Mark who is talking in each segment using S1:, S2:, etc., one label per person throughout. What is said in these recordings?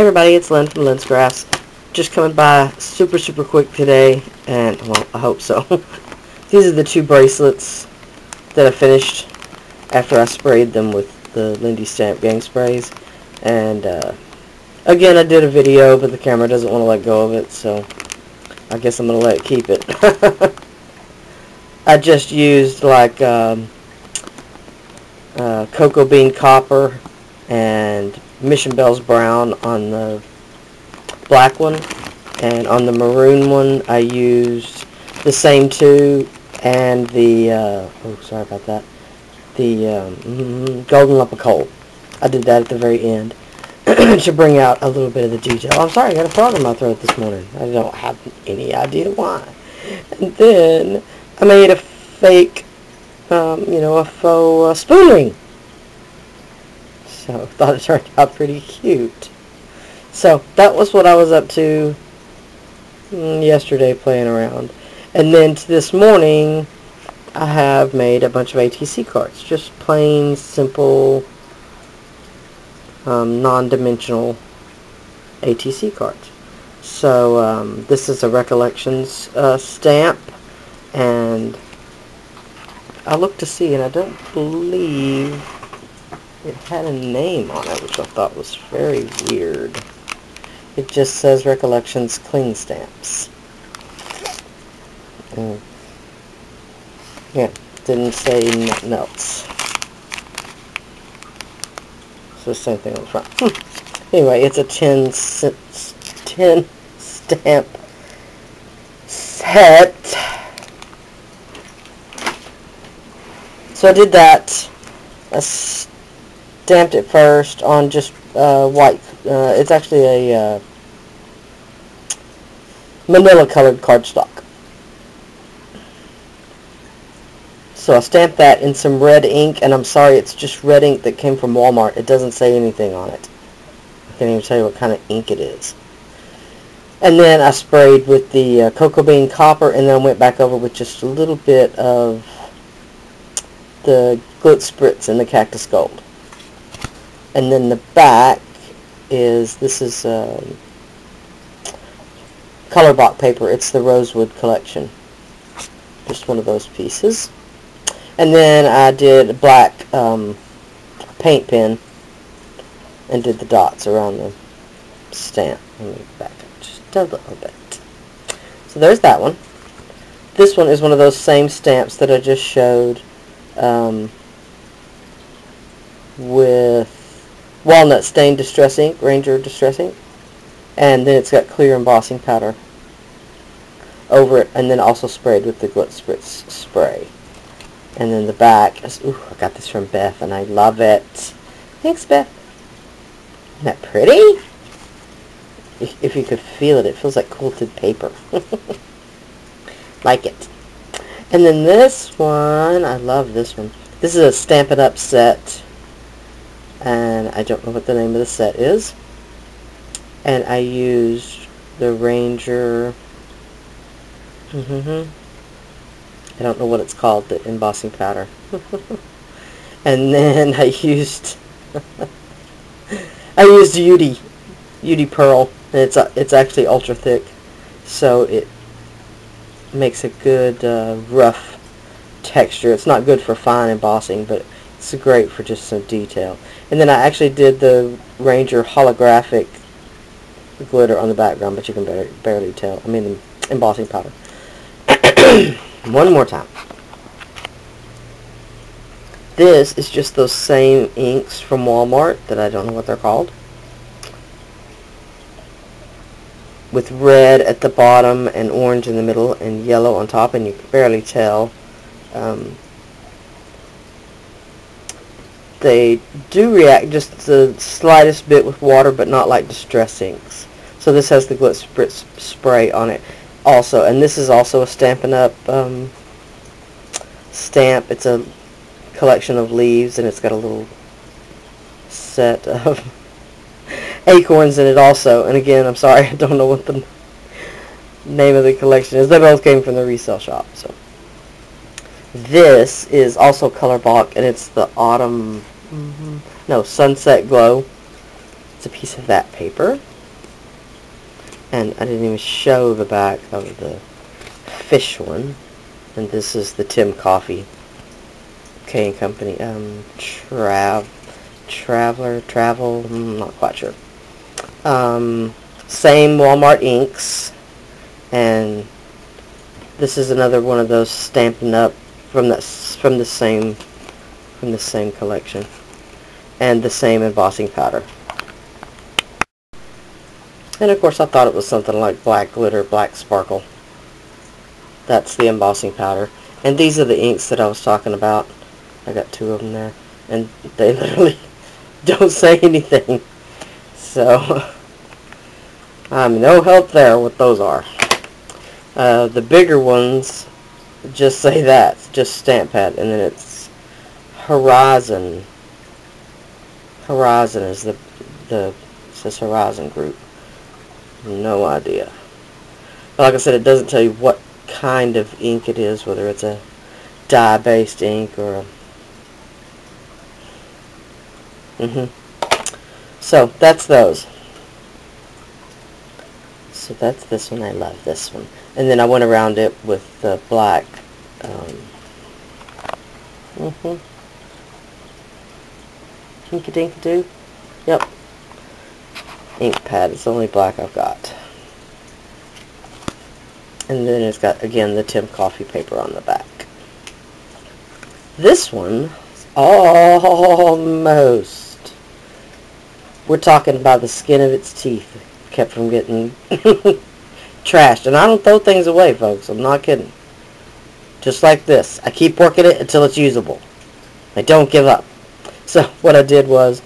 S1: Hey everybody, it's Lyn from LynzCraftz. Just coming by super, super quick today, and, well, I hope so. These are the two bracelets that I finished after I sprayed them with the Lindy Stamp Gang sprays. And, uh, again, I did a video, but the camera doesn't want to let go of it, so I guess I'm going to let it keep it. I just used, like, um, uh, cocoa bean copper and Mission Bells Brown on the black one. And on the maroon one, I used the same two and the, uh, oh, sorry about that, the um, mm, golden lump of coal. I did that at the very end to bring out a little bit of the detail. I'm sorry, I got a frog in my throat this morning. I don't have any idea why. And then I made a fake, um, you know, a faux uh, spoon ring so thought it turned out pretty cute. So that was what I was up to mm, yesterday playing around. And then this morning I have made a bunch of ATC cards. Just plain, simple, um, non-dimensional ATC cards. So um, this is a Recollections uh, stamp and I looked to see and I don't believe it had a name on it, which I thought was very weird. It just says Recollections Cling Stamps. And yeah, didn't say nothing else. So same thing on the front. Hmm. Anyway, it's a 10, 10 stamp set. So I did that. A stamped it first on just uh, white. Uh, it's actually a uh, manila colored cardstock. So I stamped that in some red ink, and I'm sorry, it's just red ink that came from Walmart. It doesn't say anything on it. I can't even tell you what kind of ink it is. And then I sprayed with the uh, cocoa bean copper, and then I went back over with just a little bit of the Glitz Spritz and the Cactus Gold and then the back is this is um, color block paper. It's the Rosewood collection. Just one of those pieces. And then I did a black um, paint pen and did the dots around the stamp. Let me back up just a little bit. So there's that one. This one is one of those same stamps that I just showed um, with walnut stained distress ink, Ranger distress ink, and then it's got clear embossing powder over it, and then also sprayed with the Glitz Spritz spray. And then the back is, ooh, I got this from Beth, and I love it. Thanks, Beth. Isn't that pretty? If you could feel it, it feels like quilted paper. like it. And then this one, I love this one. This is a Stampin' Up set and I don't know what the name of the set is. And I used the Ranger mm-hmm, I don't know what it's called the embossing powder. And then I used I used UTEE UTEE Pearl. And it's a, it's actually ultra thick. So it makes a good uh, rough texture. It's not good for fine embossing but it's great for just some detail. And then I actually did the Ranger holographic glitter on the background, but you can barely, barely tell. I mean, the embossing powder. One more time. This is just those same inks from Walmart that I don't know what they're called. With red at the bottom and orange in the middle and yellow on top, and you can barely tell. Um, they do react just the slightest bit with water, but not like distress inks. So this has the Glitz Spritz spray on it also. And this is also a Stampin' Up! Um, stamp. It's a collection of leaves, and it's got a little set of acorns in it also. And again, I'm sorry, I don't know what the name of the collection is. They both came from the resale shop. So This is also color block, and it's the Autumn Mm -hmm. No, Sunset Glow. It's a piece of that paper. And I didn't even show the back of the fish one. And this is the Tim Coffey K and Company. Um, Trav, Traveler, Travel, I'm not quite sure. Um, same Walmart inks. And this is another one of those Stampin' Up from that from the same from the same collection and the same embossing powder. And of course I thought it was something like black glitter black sparkle. That's the embossing powder. And these are the inks that I was talking about. I got two of them there. And they literally don't say anything. So I'm no help there what those are. Uh, the bigger ones just say that, just stamp pad, and then it's Horizon. Horizon is the, the says Horizon Group. No idea. But like I said, it doesn't tell you what kind of ink it is, whether it's a dye-based ink or a... Mm hmm So, that's those. So that's this one. I love this one. And then I went around it with the black. Um, mm-hmm. Inkadinkado. Yep. Ink pad. It's the only black I've got. And then it's got, again, the Tim Coffey paper on the back. This one, almost. We're talking about the skin of its teeth. Kept from getting trashed. And I don't throw things away, folks. I'm not kidding. Just like this. I keep working it until it's usable. I don't give up. So what I did was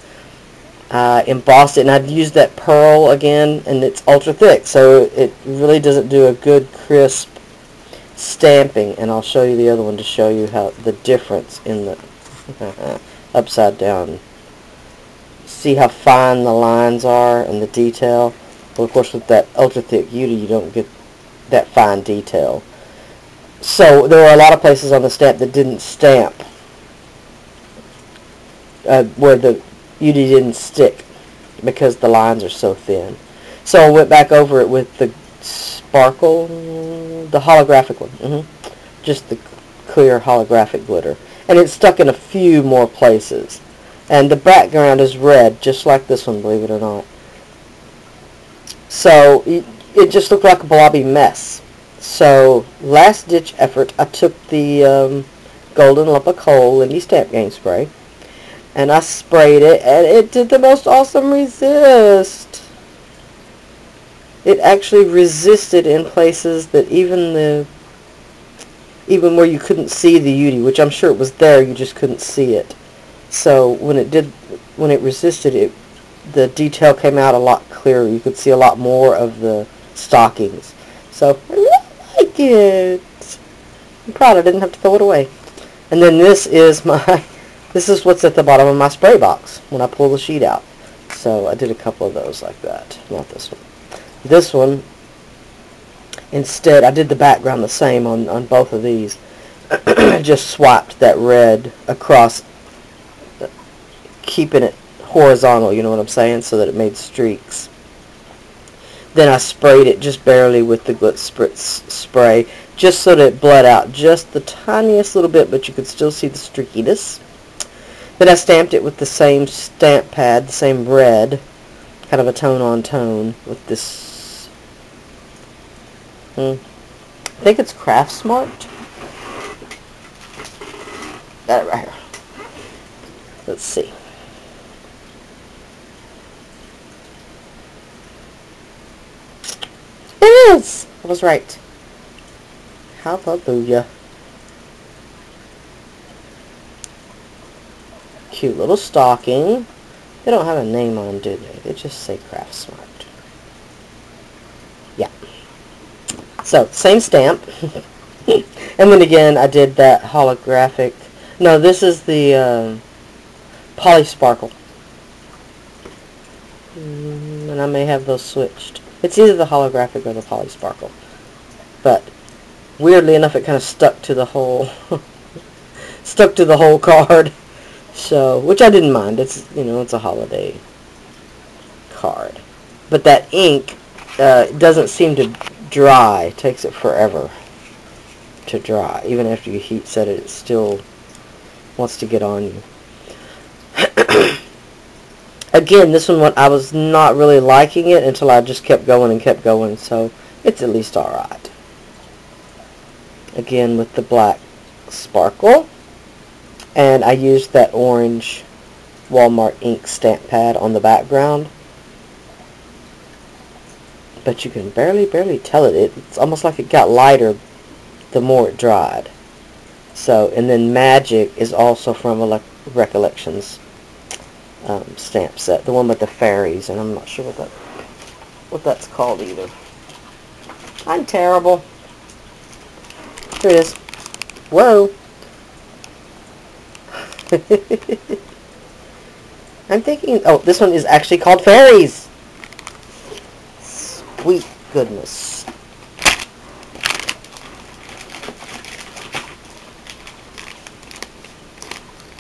S1: uh, embossed it, and I've used that pearl again, and it's ultra thick, so it really doesn't do a good crisp stamping. And I'll show you the other one to show you how the difference in the upside down. See how fine the lines are and the detail. Well, of course, with that ultra-thick UTEE, you don't get that fine detail. So there were a lot of places on the stamp that didn't stamp, uh, where the UTEE didn't stick because the lines are so thin. So I went back over it with the sparkle, the holographic one, mm -hmm. just the clear holographic glitter. And it's stuck in a few more places. And the background is red, just like this one, believe it or not. So it, it just looked like a blobby mess. So last ditch effort, I took the um, golden lump of coal Lindy Stamp Gang spray and I sprayed it and it did the most awesome resist. It actually resisted in places that even the even where you couldn't see the UTEE, which I'm sure it was there, you just couldn't see it. So when it did, when it resisted, it the detail came out a lot clearer. You could see a lot more of the stockings. So I like it. I'm proud I didn't have to throw it away. And then this is my, this is what's at the bottom of my spray box when I pull the sheet out. So I did a couple of those like that. Not this one. This one, instead, I did the background the same on, on both of these. just swapped that red across, keeping it horizontal, you know what I'm saying, so that it made streaks. Then I sprayed it just barely with the Glitz Spritz spray, just so that it bled out just the tiniest little bit, but you could still see the streakiness. Then I stamped it with the same stamp pad, the same red, kind of a tone on tone with this, hmm, I think it's Craft Smart. Got it right here. Let's see. It is! I was right. Hallelujah. Cute little stocking. They don't have a name on do they? They just say Craft Smart. Yeah. So, same stamp. and then again, I did that holographic. No, this is the um, Poly Sparkle. Mm, and I may have those switched. It's either the holographic or the poly sparkle. But weirdly enough, it kind of stuck to the whole stuck to the whole card. So, which I didn't mind. It's you know, it's a holiday card. But that ink uh, doesn't seem to dry. It takes it forever to dry. Even after you heat set it, it still wants to get on you. Again, this one, I was not really liking it until I just kept going and kept going, so it's at least alright. Again, with the black sparkle. And I used that orange Walmart ink stamp pad on the background. But you can barely, barely tell it. It's almost like it got lighter the more it dried. So, and then Magic is also from a Recollections um, stamp set, the one with the fairies, and I'm not sure what that what that's called either. I'm terrible. Here it is. Whoa. I'm thinking, oh, this one is actually called fairies. Sweet goodness.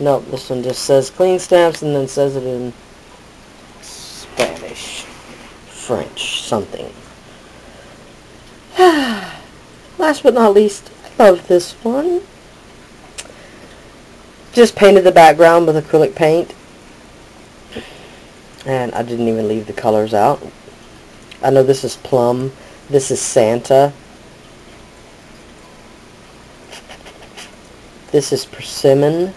S1: Nope, this one just says cling stamps and then says it in Spanish, French, something. Last but not least, I love this one. Just painted the background with acrylic paint. And I didn't even leave the colors out. I know this is plum. This is Santa. This is persimmon.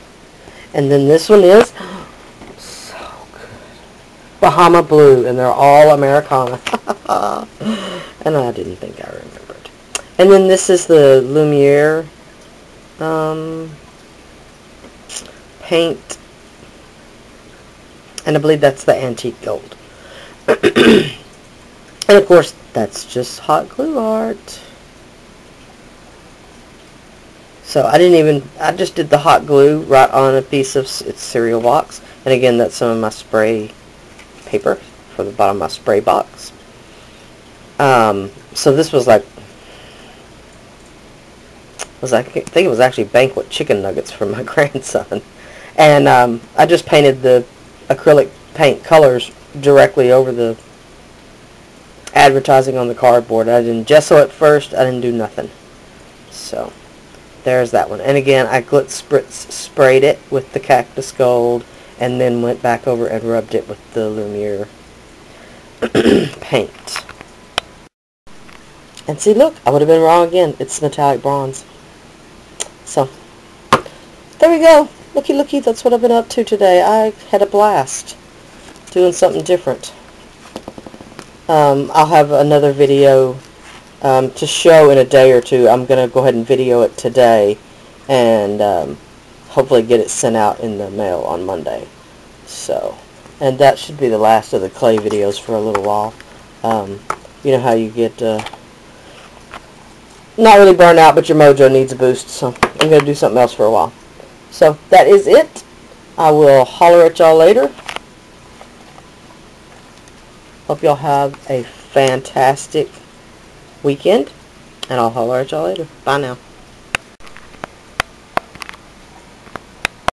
S1: And then this one is so good. Bahama Blue, and they're all Americana. and I didn't think I remembered. And then this is the Lumiere um, paint. And I believe that's the antique gold. and of course, that's just hot glue art. So I didn't even, I just did the hot glue right on a piece of its cereal box. And again, that's some of my spray paper for the bottom of my spray box. Um, so this was like, was I think it was actually banquet chicken nuggets for my grandson. And um, I just painted the acrylic paint colors directly over the advertising on the cardboard. I didn't gesso it first. I didn't do nothing. So there's that one. And again, I glitz spritz sprayed it with the Cactus Gold and then went back over and rubbed it with the Lumiere paint. And see, look, I would have been wrong again. It's metallic bronze. So, there we go. Looky, looky, that's what I've been up to today. I had a blast doing something different. Um, I'll have another video um, to show in a day or two. I'm going to go ahead and video it today and um, hopefully get it sent out in the mail on Monday. So, and that should be the last of the clay videos for a little while. Um, you know how you get uh, not really burned out, but your mojo needs a boost. So I'm going to do something else for a while. So that is it. I will holler at y'all later. Hope y'all have a fantastic weekend, and I'll holler at y'all later. Bye now.